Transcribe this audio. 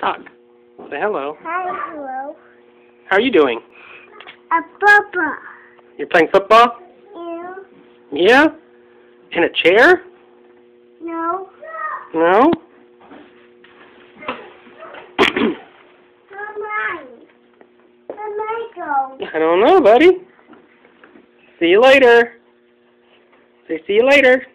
Talk. Say hello. Hi, hello. How are you doing? A football. You're playing football? Yeah. Yeah? In a chair? No. No? I? I don't know, buddy. See you later. Say see you later.